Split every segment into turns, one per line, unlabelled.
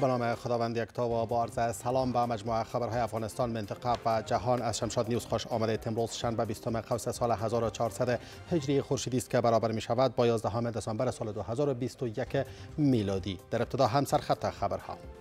به نام خداوند یکتا و با عرض سلام به مجموعه خبرهای افغانستان منطقه و جهان. از شمشاد نیوز خوش آمده. امروز شنبه 20 قوس سال 1400 هجری خورشیدی است که برابر می شود با 11 دسامبر سال 2021 میلادی. در ابتدا هم سرخط خبرها.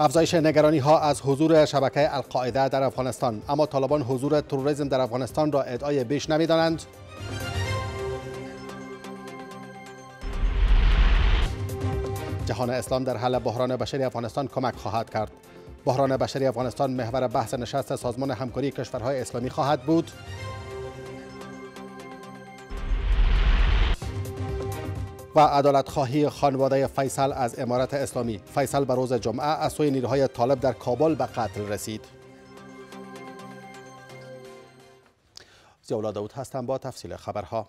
افزایش نگرانی ها از حضور شبکه القاعده در افغانستان. اما طالبان حضور تروریسم در افغانستان را ادعای بیش نمی‌دانند. جهان اسلام در حل بحران بشری افغانستان کمک خواهد کرد. بحران بشری افغانستان محور بحث نشست سازمان همکاری کشورهای اسلامی خواهد بود. و عدالت خواهی خانواده فیصل از امارت اسلامی. فیصل به روز جمعه از سوی نیروهای طالب در کابل به قتل رسید. زیولا داود هستم با تفصیل خبرها.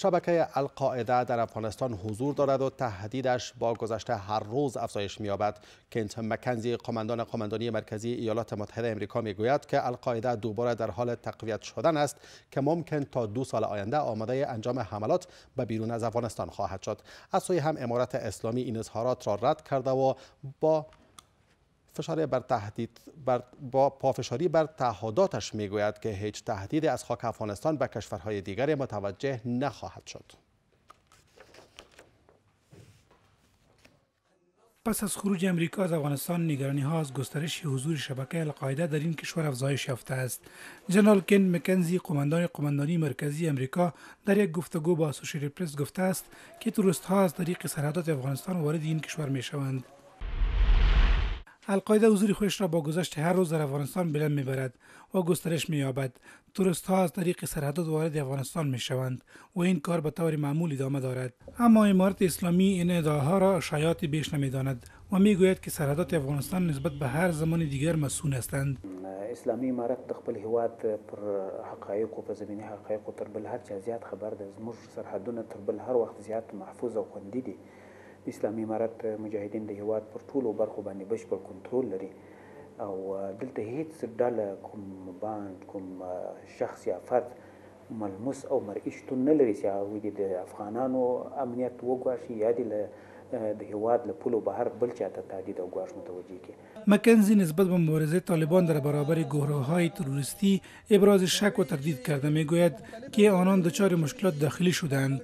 شبکه القاعده در افغانستان حضور دارد و تهدیدش با گذشته هر روز افزایش می‌یابد. کنت مکنزی قماندان قماندانی مرکزی ایالات متحده امریکا می‌گوید که القاعده دوباره در حال تقویت شدن است که ممکن تا دو سال آینده آماده انجام حملات به بیرون از افغانستان خواهد شد. از سوی هم امارت اسلامی این اظهارات را رد کرده و با فشاری بر تهدید بر با پافشاری بر تعهداتش می‌گوید که هیچ تهدیدی از خاک افغانستان به کشورهای دیگر متوجه نخواهد شد.
پس از خروج امریکا از افغانستان نگرانی ها از گسترش حضور شبکه القاعده در این کشور افزایش یافته است. جنرال کن مکنزی قماندان قماندانی مرکزی امریکا در یک گفتگو با اسوسییتد پرس گفته است که توریست ها از طریق سرحدات افغانستان وارد این کشور می شوند القاعده حضور خودش را با گذشت هر روز در افغانستان بلند میبرد و گسترش مییابد. توریست ها از طریق سرحدات وارد افغانستان می شوند و این کار به طور معمول ادامه دارد. اما امارت اسلامی این ادعاها را شایعات بیش نمیداند و میگوید که سرحدات افغانستان نسبت به هر زمان دیگر مسون هستند.
اسلامي امارت د خپل هیواد پر حقایقو په زمینه حقایقو تر بل هر چا زیات خبر ده. زموږ سرحدونه تر بل هر وخت زیات محفوظ او خوندي دي اسلامي امارت مجاهدین د هیواد پر ټولو برخو باندې بشپړ کنټرول لري. او دلته هیڅ ډله کوم باند کوم شخص یا فرد ملموس او مرئي شتون نه لري چې هغوی د افغانانو امنیت وګواښي یا د د هیواد له پولو بهر بل چاته تهدید او ګواښ متوجه کی
مکنزی نسبت به مبارزه طالبان در برابر گروه های تروریستی ابراز شک و تردید کرده. میگوید که آنان دچار مشکلات داخلی شدند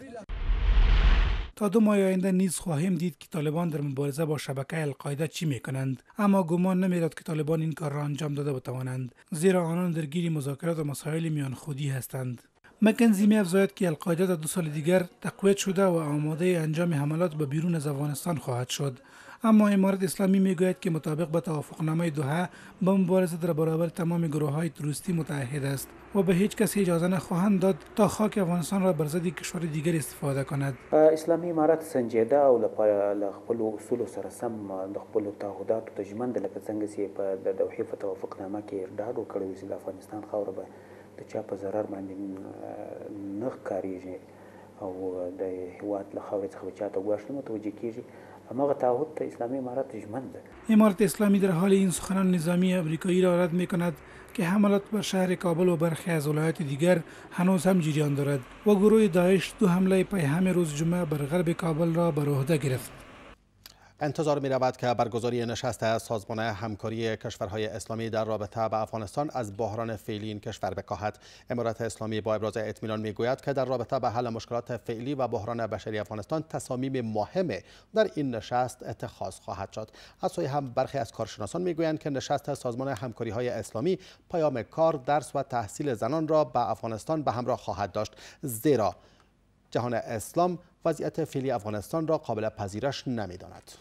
تا دو ماه آینده نیز خواهیم دید که طالبان در مبارزه با شبکه القاعده چی می کنند اما گمان نمیرد که طالبان این کار را انجام داده بتوانند زیرا آنان درگیر مذاکرات و مسائل میان خودی هستند. مکنزی می افزاید که القاعده در دو سال دیگر تقویت شده و آماده انجام حملات به بیرون از افغانستان خواهد شد. اما امارت اسلامی میگوید که مطابق به توافقنامه دوحه به مبارزه در برابر تمام گروه های تروریستی متعهد است و به هیچ کس اجازه نخواهند داد تا خاک افغانستان را بر ضد کشور دیگر استفاده کند.
اسلامي امارت سنجیده او له خپل اصول سره سم د خپل تعهداتو ته ژمن ده لکه څنګه چې په د په توافقنامه کې ډاډ وکړی چې د افغانستان خاوره به د چا په ضرر باندې نه ښکاریږي او د هیواد له خاورې څخه به چاته ګواښ نه متوجه کیږي هماغه تعهد ته اسلامی امارت ژمن ده.
امارت اسلامی در حال این سخنان نظامی امریکایی را رد می کند که حملات بر شهر کابل و برخی از ولایات دیگر هنوز هم جریان دارد و گروه داعش دو حمله پای همه روز جمعه بر غرب کابل را بر عهده گرفت.
انتظار می رود که برگزاری نشست سازمان همکاری کشورهای اسلامی در رابطه به افغانستان از بحران فعلی این کشور بکاهد امارت اسلامی با ابراز اطمینان می گوید که در رابطه به حل مشکلات فعلی و بحران بشری افغانستان تصامیم مهم در این نشست اتخاذ خواهد شد از سوی هم برخی از کارشناسان می گویند که نشست سازمان همکاری های اسلامی پیام کار درس و تحصیل زنان را به افغانستان به همراه خواهد داشت زیرا جهان اسلام وضعیت فعلی افغانستان را قابل پذیرش نمی‌داند.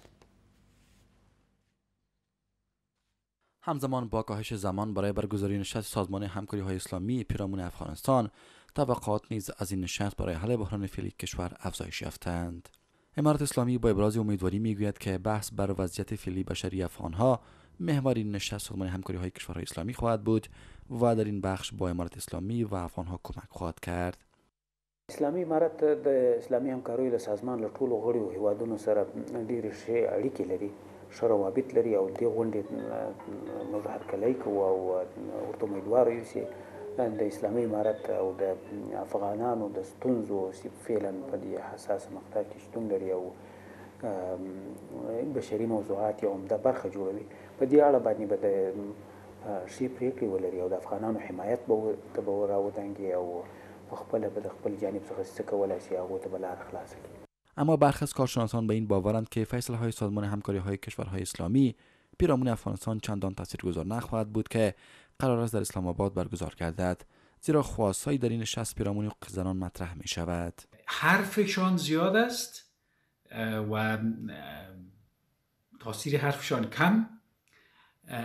همزمان با کاهش زمان برای برگزاری نشست سازمان همکاری های اسلامی پیرامون افغانستان توقعات نیز از این نشست برای حل بحران فعلی کشور افزایش یافتند. امارت اسلامی با ابراز امیدواری می‌گوید که بحث بر وضعیت فعلی بشری افغانها محور این نشست سازمان همکاری های کشورهای اسلامی خواهد بود و در این بخش با امارت اسلامی و افغانها کمک خواهد کرد.
اسلامي امارت د اسلامي همکاریو له سازمان له ټولو غړیو هیوادونو سره ډېرې ښې اړیکې لري. ښه روابط لري او دې غونډې موږ هرکلی کوو او ورته امیدوار یو چې د اسلامي امارت او د افغانانو د ستونزو فعلا په دې حساس مقطع کې شتون لري او بشري موضوعات یو عمده برخه جوړوي په دې اړه باندې به د ښې پرېکړې ولري او د افغانانو حمایت به ته به راودانګي او په خپله به د خپل جانب څخه څه کولی شي هغو ته به لار خلاصه کړي
اما برخی از کارشناسان به این باورند که فیصله های سازمان همکاری های کشورهای اسلامی پیرامون افغانستان چندان تاثیرگذار نخواهد بود که قرار است در اسلام آباد برگزار گردد زیرا خواستهایی در این نشست پیرامون حقوق زنان مطرح می شود
حرفشان زیاد است و تاثیر حرفشان کم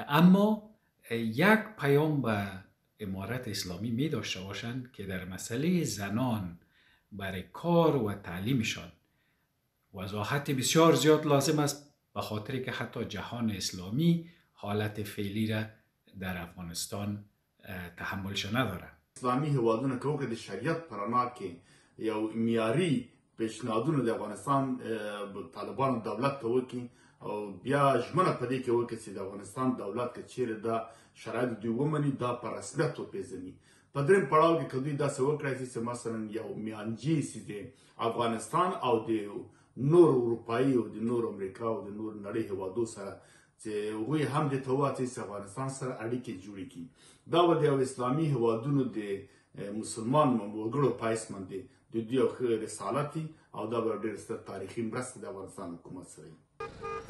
اما یک پیام به امارت اسلامی می داشته باشند که در مسئله زنان برای کار و تعلیمشان وضاحت بسیار زیاد لازم است به خاطر که حتی جهان اسلامی حالت فعلی را در افغانستان تحملش نداره
اسلامي هوادونه که د شریعت پرانا کې یو معیاري پیشنهادونه د افغانستان طالبانو دولت ته وکړي او بیا ژمنه په دې کې وکړي چې د افغانستان دولت که چیرې دا شرایط دوی ومني دا په رسمیت وپېژني په درېم پړاو کې که دوی داسې وکړای شي چې مثلا یو میانجي چې د افغانستان او د نور اروپایي او د نور امریکا او د نور نړۍ هیوادو سره چې هغوی هم د چې افغانستان سره اړیکې جوړې کړي دا به د اسلامي هیوادونو د مسلمان وګړو پایس باندې د دوی ښه رسالتي او دا به ډېر ستر تاریخي مرسته د افغانستان حکومت سره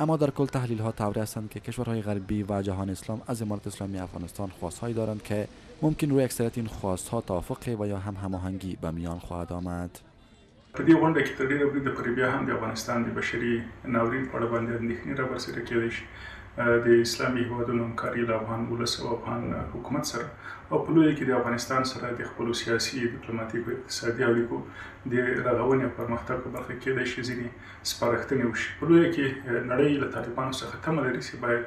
اما در کل تحلیل ها طوری هستند که کشورهای غربی و جهان اسلام از امارت اسلامی افغانستان خواستهایی دارند که ممکن روی اکثریت این خواستها توافق و یا هم هماهنگی به میان خواهد آمد
په دې غونډه کې تر ډیره بریده پورې بیا هم د افغانستان د بشري ناورین په اړه باندې اندېښنې را برسېره کېدای شي. د اسلامي هیوادونو همکاري له افغان ولس او افغان حکومت سره او په لوی کې د افغانستان سره د خپل سیاسي ډیپلوماټیک او اقتصادي اړیکو د رغونې او پرمختګ په برخه کې د شي ځینې سپارښتنې وشي. په لوی کې نړۍ له طالبانو څخه تمه لري چې باید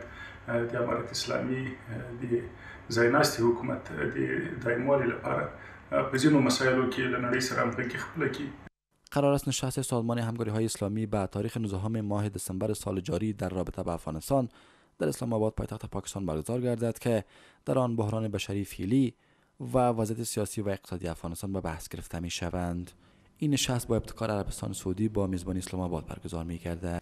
د امارت اسلامي د ځایناستي حکومت د دایموالي لپاره په ځینو مسایلو کې له نړۍ سره همغږي خپله کړي
قرار است نشست سازمان همکاری های اسلامی به تاریخ 19 ماه دسامبر سال جاری در رابطه به افغانستان در اسلام آباد پایتخت پاکستان برگزار گردد که در آن بحران بشری فیلی و وضعیت سیاسی و اقتصادی افغانستان به بحث گرفته می شوند این نشست با ابتکار عربستان سعودی با میزبانی اسلام آباد برگزار می گردد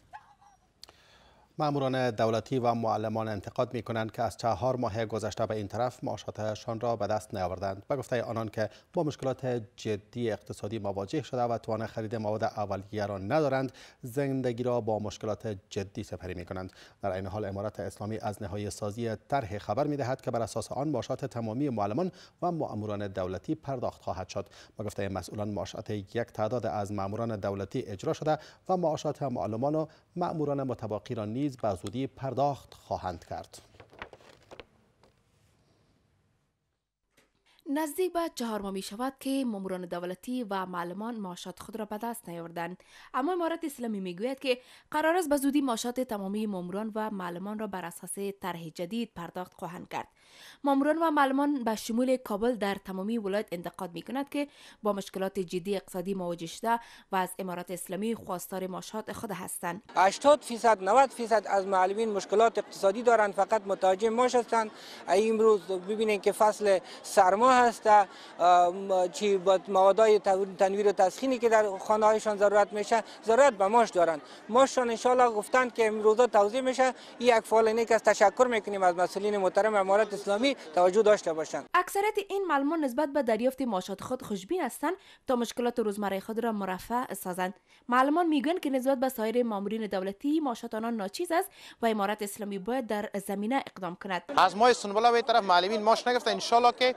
ماموران دولتی و معلمان انتقاد می کنند که از چهار ماه گذشته به این طرف معاشاتشان را به دست نیاوردند. به گفته آنان که با مشکلات جدی اقتصادی مواجه شده و توان خرید مواد اولیه را ندارند زندگی را با مشکلات جدی سپری می کنند در این حال امارت اسلامی از نهایی سازی طرح خبر می دهد که بر اساس آن معاشات تمامی معلمان و ماموران دولتی پرداخت خواهد شد. به گفته مسئولان معاشات یک تعداد از ماموران دولتی اجرا شده و معاشات معلمان و ماموران متباقی را نیز به زودی پرداخت خواهند کرد.
نزدیک به چهار ماه می شود که ماموران دولتی و معلمان معاشات خود را به دست نیاوردند. اما امارت اسلامی می‌گوید که قرار است به زودی معاشات تمامی ماموران و معلمان را بر اساس طرح جدید پرداخت خواهند کرد. ماموران و معلمان به شمول کابل در تمامی ولایت انتقاد می کند که با مشکلات جدی اقتصادی مواجه شده و از امارت اسلامی خواستار معاشات خود هستند.
80 فیصد 90 فیصد از معلمین مشکلات اقتصادی دارند فقط متوجه معاش هستند امروز ببینید که فصل سرما هست چی با موادای تنویر و تسخینی که در خانه هایشان ضرورت میشه ضرورت به ماش دارند ماششان ان گفتند که امروزا توضیح میشه. این یک فعال نیک است. تشکر می‌کنیم از مسئولین محترم امارت اسلامی. توجه داشته باشند.
اکثریت این معلمان نسبت به دریافت معاشات خود خوشبین هستند تا مشکلات روزمره خود را مرفع سازند. معلمان می‌گویند که نسبت به سایر مامورین دولتی معاشات آنان ناچیز است و امارت اسلامی باید در زمینه اقدام کند.
از ما سنبله به طرف معلمین ماش نگرفته ان که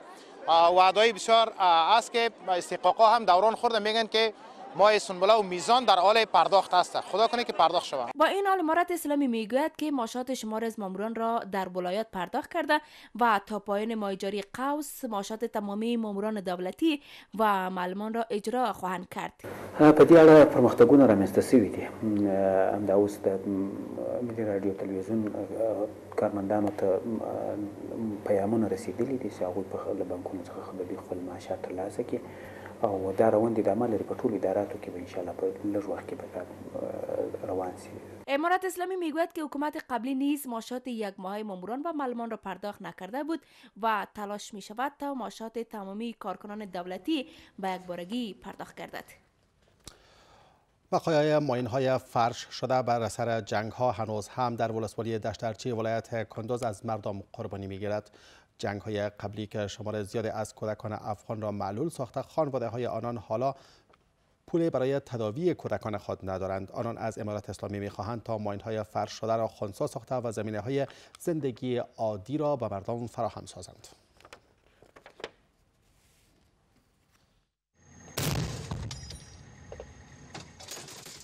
وعدای بسیار است که استحقاقا هم دوران خورده. میگن که ما سنبله و میزان در حال پرداخت است خدا کنه که پرداخت شود
با این حال امارت اسلامی می‌گوید که ماشات شمار از ماموران را در ولایت پرداخت کرده و تا پایان ماجرای قوس ماشات تمامی ماموران دولتی و معلمان را اجرا خواهند کرد.
په دې اړه پرمختګونه رامنځته شوي دي. همدا اوس د ملي رادیو تلویزیون کارمندانو ته پیامونه رسیدلي دي چې هغوی په له بانکونو څخه دوی خپل معاشات ترلاسه کړي. او دا روان دي د عمل لري په ټولو اداراتو کې به انشاءالله په لږ وخت کې به روان شي
امارات اسلامی میگوید که حکومت قبلی نیز ماشات یک ماه ماموران و معلمان را پرداخت نکرده بود و تلاش می شود تا ماشات تمامی کارکنان دولتی به یک بارگی پرداخت گردد
بقایای ماین های فرش شده بر اثر جنگ ها هنوز هم در ولسوالی دشترچی ولایت کندوز از مردم قربانی می گیرد. جنگ های قبلی که شمار زیادی از کودکان افغان را معلول ساخته خانواده های آنان حالا پولی برای تداوی کودکان خود ندارند آنان از امارات اسلامی می‌خواهند تا ماین های فرش شده را خونسا ساخته و زمینه های زندگی عادی را به مردم فراهم سازند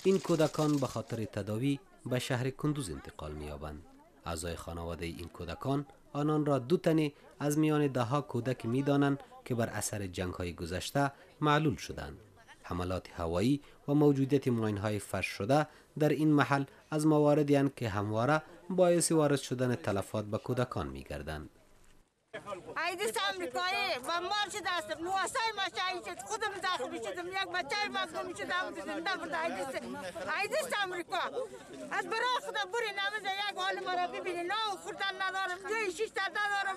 این کودکان به خاطر تداوی به شهر کندوز انتقال می‌یابند اعضای خانواده این کودکان آنان را دو تنه از میان دهها کودک می‌دانند که بر اثر جنگ های گذشته معلول شدند حملات هوایی و موجودیت ماین های فرش شده در این محل از مواردی که همواره باعث وارد شدن تلفات به کودکان می گردند.
ایدیس آمریکایی و مار شده است نواسای ما شایی شد خودم داخل شدم یک بچه مظلوم شدم زنده بود ایدیس ایدیس آمریکا از برای خدا بری نماز یک حال مرا ببینی نه خوردن ندارم جای شیش تا ندارم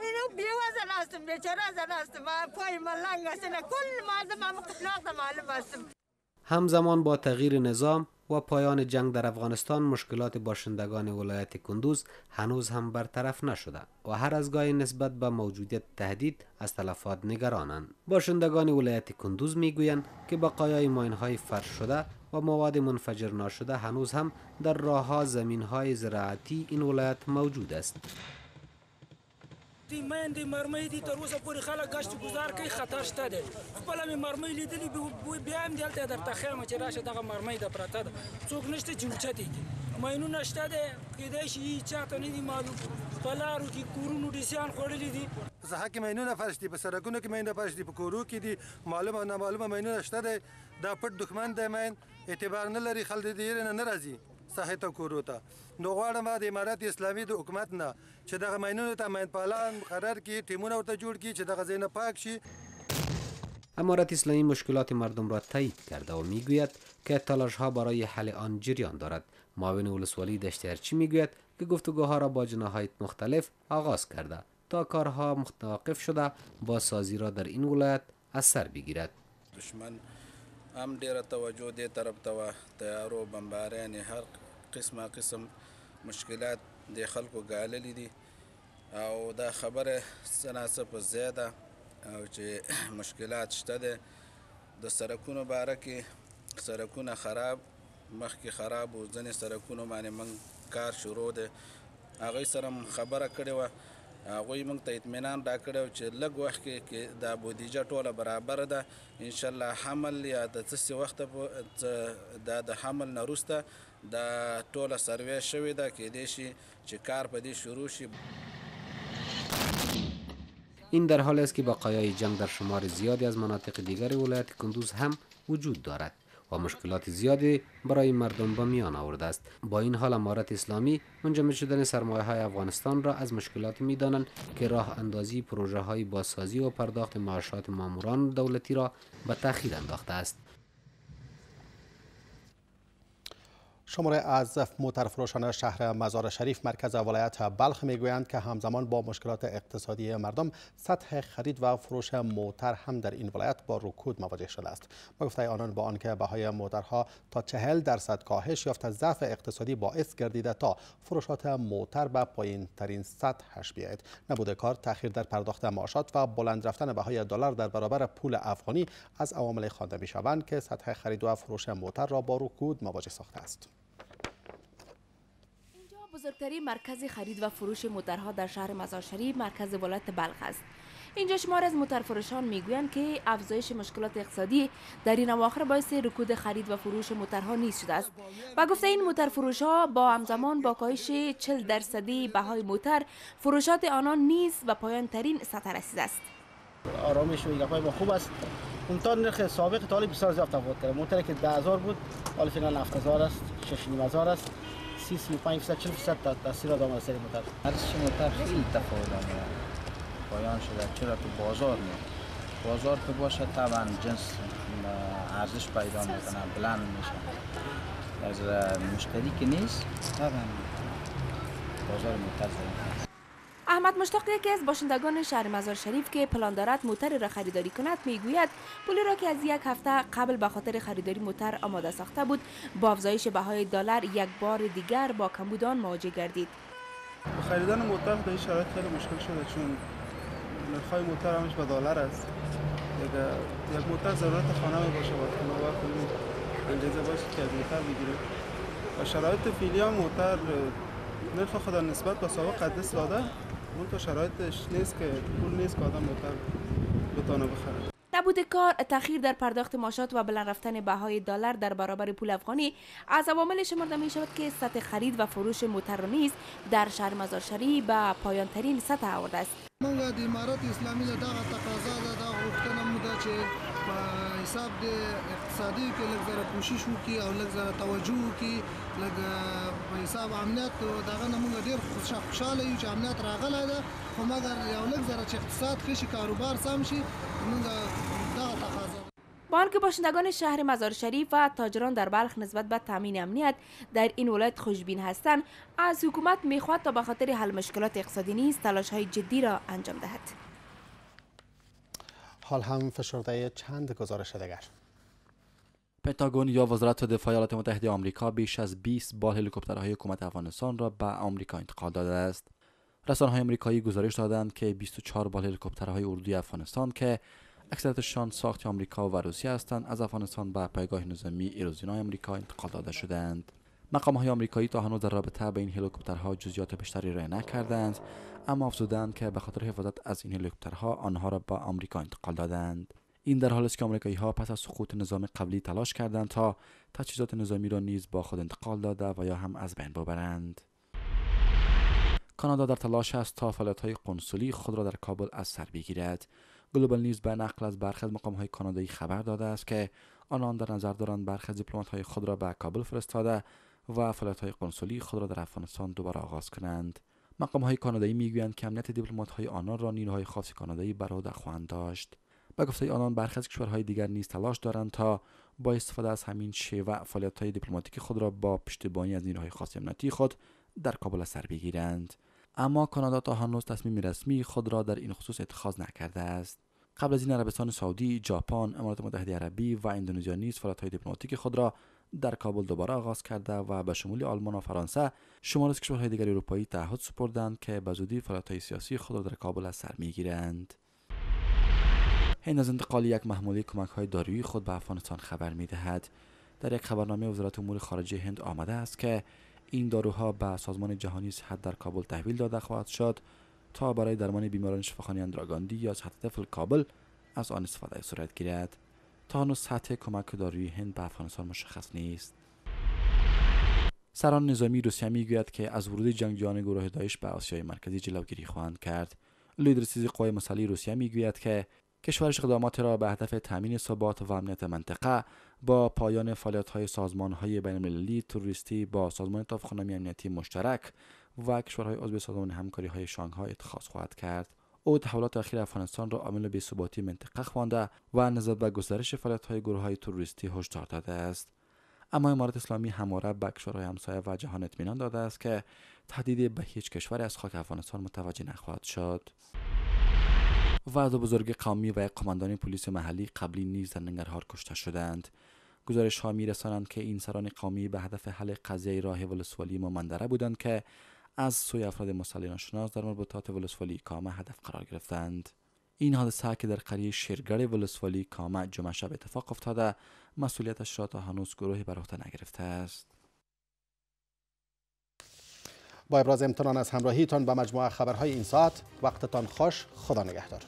اینو بیوزن هستم بیچاره زن هستم پای من لنگ است کل مردم هم قفلاق معلوم هستم
همزمان با تغییر نظام و پایان جنگ در افغانستان مشکلات باشندگان ولایت کندوز هنوز هم برطرف نشده و هر از گاهی نسبت به موجودیت تهدید از تلفات نگرانند. باشندگان ولایت کندوز می‌گویند که بقایای ماین های فرش شده و مواد منفجر ناشده هنوز هم در راه ها زمین های زراعتی این ولایت موجود است.
دي میندې مرمۍ دي تر اوسه پورې خلک گشت گزار کوي خطر شته دی. خپله مې مرمۍ لیدلې بیا هم دلته درته ښیم چې راشه دغه مرمۍ ده پرته ده. څوک نشته چې اوچتې دي ماینونه شته دی کیدای شي چاته نه دي معلوم. په لارو کې کورونو ډیسیان خوړلي دي.
زه کې ماینونه فرش دي په سړکونو کې ماینونه فرش دي په کورو کې دي. معلومه او نامعلومه ماینونه شته دی. دا پټ دښمن دی ماین. اعتبار نه لري خلک دې نه نه راځي ساحه ته کورو ته نو غواړم د امارات اسلامي د حکومت نه چې دغه ماینونو ته ماین پالان مقرر کړي ټیمونه ورته جوړ کړي چې دغه ځای پاک شي.
امارت اسلامی مشکلات مردم را تایید کرده و میگوید که تلاش ها برای حل آن جریان دارد. معاون ولسوالی دشت ارچی میگوید که گفتگوها را با جناهای مختلف آغاز کرده تا کارها متوقف شده با سازی را در این ولایت از سر بگیرد.
دشمن هم ډیره توجه دې طرف ته وه. تیارو بمبارانې هر قسمه قسم مشکلات د خلکو ګاللي دي. او دا خبره څه ناڅه په زیاده او چې مشکلات شته دی د سرکونو باره کې سرکونه خراب مخکې خراب و ځینې سرکونو باندې موږ کار شروع دی. هغوی سره خبره کړې وه. هغوی موږ ته اطمینان راکړی چې لږ وخت کې دا بودیجه ټوله برابر ده. انشاءالله حمل یا د څه وخت دا د حمل نه وروسته دا ټوله سروې شوې ده کېدای شي چې کار په دې شروع شي.
این در حالی است که بقایای جنگ در شمار زیادی از مناطق دیگر ولایت کندوز هم وجود دارد و مشکلات زیادی برای مردم به میان آورده است. با این حال امارت اسلامی منجمد شدن سرمایه های افغانستان را از مشکلات می دانند که راه اندازی پروژه های بازسازی و پرداخت معاشات ماموران دولتی را به تاخیر انداخته است.
شماره از موترفروشان شهر مزار شریف مرکز ولایت بلخ می‌گویند که همزمان با مشکلات اقتصادی مردم سطح خرید و فروش موتر هم در این ولایت با رکود مواجه شده است. با گفته آنان با آنکه بهای موترها تا چهل درصد کاهش یافته ضعف اقتصادی باعث گردیده تا فروشات موتر به پایین ترین سطحش بیاید. نبوده کار تاخیر در پرداخت معاشات و بلند رفتن بهای دلار در برابر پول افغانی از عوامل خوانده می‌شوند که سطح خرید و فروش موتر را با رکود مواجه ساخته است.
بزرگترین مرکز خرید و فروش موترها در شهر مزار شریف مرکز ولایت بلخ است. اینجا شمار از موترفروشان می‌گویند که افزایش مشکلات اقتصادی در این اواخر باعث رکود خرید و فروش موترها نیز شده است. و گفته این موترفروش ها با همزمان با کاهش 40 درصدی بهای موتر فروشات آنان نیز و پایان ترین سطح رسیده است.
آرامش و ما خوب است. اون نرخ سابق تا بسیار زیاد تفاوت داره موتر که 10000 بود حالا فعلا 7000 است 6500 است. 30 35 درصد 40 درصد تاثیرات آمد سر موتر
ارزش موتر خیلی تفاوت داره پایان شده چرا تو بازار می بازار که باشه طبعا جنس ارزش پیدا می‌کنه بلند میشه از مشتری که نیست طبعا بازار موتر
احمد مشتاق یکی از باشندگان شهر مزار شریف که پلان دارد موتر را خریداری کند می‌گوید پولی را که از یک هفته قبل به خاطر خریداری موتر آماده ساخته بود با افزایش بهای دلار یک بار دیگر با کمبودان مواجه گردید.
خریدن موتر در این شرایط خیلی مشکل شده چون نرخ موتر همش به دلار است. یک موتر ضرورت خانه می باشه باید که ما کنیم انگیزه باشه که از موتر بگیریم. و شرایط فعلی هم موتر نرخ خود نسبت به سابق قد داده. اون تو شرایطش نیست که پول نیست که آدم موتر بتانه بخره.
نبود کار تاخیر در پرداخت ماشات و بلند رفتن بهای دلار در برابر پول افغانی از عوامل شمرده می شود که سطح خرید و فروش موتر را نیز در شهر مزار شریف به پایان ترین سطح آورده است.
موږ د امارت اسلامي له دغه تقاضا ده دا غوښتنه مو ده چې حساب د اقتصادي کې لږ زره کوشش وکړي او لږ زره توجه وکړي. لږ په حساب امنیت دغه موږ ډېر خوشاله یو چې امنیت راغلی ده. خو مګر یو لږ زره چې اقتصاد ښه شي کاروبار سم شي موږ دغه تقاضا
با آنکه باشندگان شهر مزار شریف و تاجران در بلخ نسبت به تامین امنیت در این ولایت خوشبین هستند. از حکومت می‌خواد تا به خاطر حل مشکلات اقتصادی نیز تلاش های جدی را انجام دهد.
حال هم فشرده چند گزارش دیگر.
پنتاگون یا وزارت دفاع ایالات متحده آمریکا بیش از 20 بال هلیکوپترهای حکومت افغانستان را به آمریکا انتقال داده است. رسانه‌های آمریکایی گزارش دادند که 24 بال هلیکوپترهای اردوی افغانستان که اکثرتشان ساخت آمریکا و روسیه هستند از افغانستان به پایگاه نظامی ایروزینای آمریکا انتقال داده شدند مقام های آمریکایی تا هنوز در رابطه به این هلیکوپترها جزئیات بیشتری ارائه نکردند اما افزودند که به خاطر حفاظت از این هلیکوپترها آنها را به آمریکا انتقال دادند. این در حالی است که آمریکایی ها پس از سقوط نظام قبلی تلاش کردند تا تجهیزات نظامی را نیز با خود انتقال داده و یا هم از بین ببرند. کانادا در تلاش است تا های قنسولی خود را در کابل از سر بگیرد. گلوبال نیوز به نقل از برخی از مقام های کانادایی خبر داده است که آنان در نظر دارند برخی از دیپلمات های خود را به کابل فرستاده و فعالیت های قنسولی خود را در افغانستان دوباره آغاز کنند. مقام های کانادایی می‌گویند که امنیت دیپلمات های آنان را نیروهای خاص کانادایی بر عهده خواهند داشت. به گفته آنان برخی از کشورهای دیگر نیز تلاش دارند تا با استفاده از همین شیوه فعالیت های دیپلماتیک خود را با پشتیبانی از نیروهای خاص امنیتی خود در کابل سر بگیرند. اما کانادا تا هنوز تصمیم رسمی خود را در این خصوص اتخاذ نکرده است. قبل از این عربستان سعودی، ژاپن، امارات متحده عربی و اندونزیا نیز فعالیت‌های دیپلماتیک خود را در کابل دوباره آغاز کرده و به شمول آلمان و فرانسه شمال از کشورهای دیگر اروپایی تعهد سپردند که به زودی فعالیت‌های سیاسی خود را در کابل از سر می‌گیرند. هند از انتقال یک محموله کمک های دارویی خود به افغانستان خبر می دهد. در یک خبرنامه وزارت امور خارجه هند آمده است که این داروها به سازمان جهانی صحت در کابل تحویل داده خواهد شد تا برای درمان بیماران شفاخانه اندراگاندی یا سطح طفل کابل از آن استفاده صورت گیرد تا هنوز سطح کمک داروی هند به افغانستان مشخص نیست. سران نظامی روسیه می‌گوید که از ورود جنگجویان گروه داعش به آسیای مرکزی جلوگیری خواهند کرد. لیدر سیزی قوای مسلح روسیه می‌گوید که کشورش اقدامات را به هدف تامین ثبات و امنیت منطقه با پایان فعالیت های سازمان های بین المللی توریستی با سازمان توافقنامه امنیتی مشترک و کشورهای عضو سازمان همکاری های شانگهای اتخاذ خواهد کرد. او تحولات اخیر افغانستان را عامل بی‌ثباتی منطقه خوانده و نسبت به گسترش های گروه های تروریستی هشدار داده است. اما امارت اسلامی همواره به کشورهای همسایه و جهان اطمینان داده است که تهدیدی به هیچ کشوری از خاک افغانستان متوجه نخواهد شد. و دو بزرگ قومی و قماندان پلیس محلی قبلی نیز در ننگرهار کشته شدند. گزارش ها می رسانند که این سران قومی به هدف حل قضیه راه ولسوالی ممندره بودند که از سوی افراد مسلح ناشناس در مربوطات ولسوالی کامه هدف قرار گرفتند. این حادثه که در قریه شیرگرد ولسوالی کامه جمعه شب اتفاق افتاده مسئولیتش را تا هنوز گروهی بر عهده نگرفته است.
با ابراز امتنان از همراهیتان به مجموعه خبرهای این ساعت وقتتان خوش خدا نگهدار.